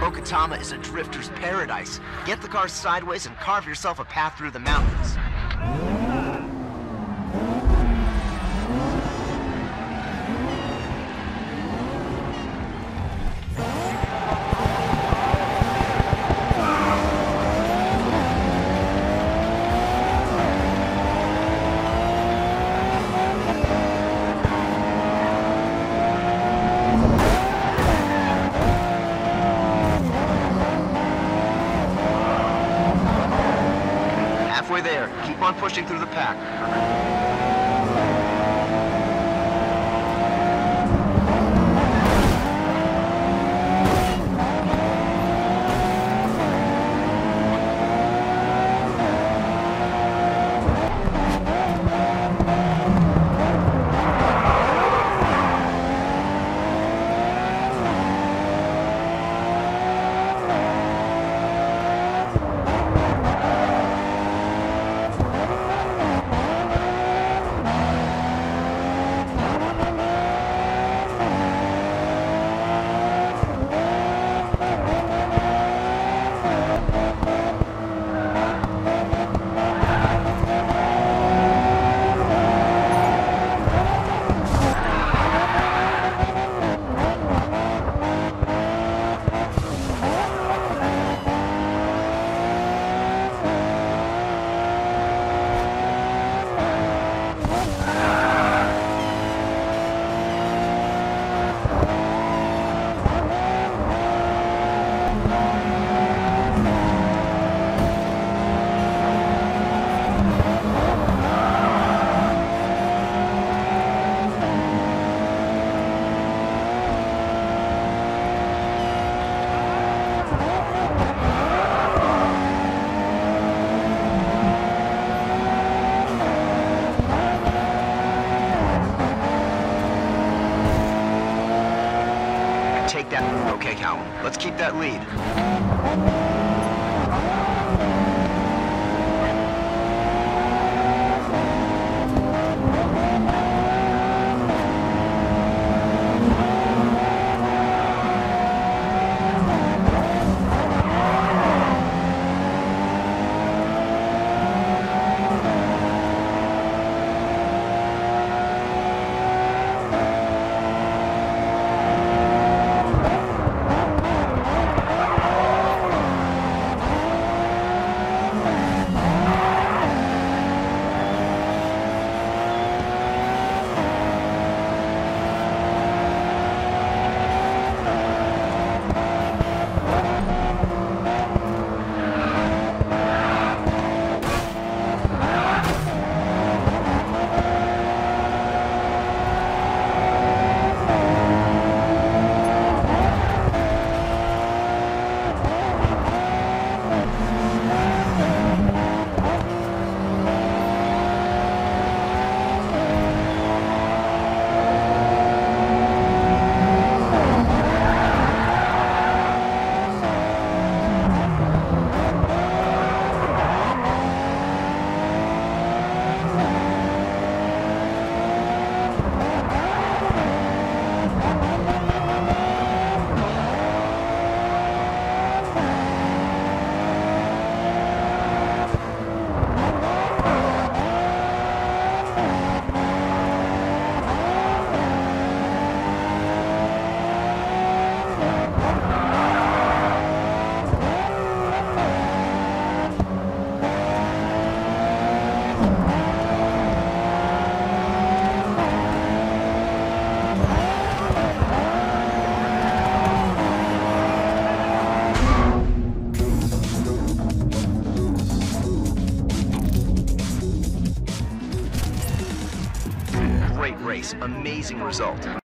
Okutama is a drifter's paradise. Get the car sideways and carve yourself a path through the mountains. Pushing through the pack. Take that. Okay, Callum. Let's keep that lead. Race. Amazing result.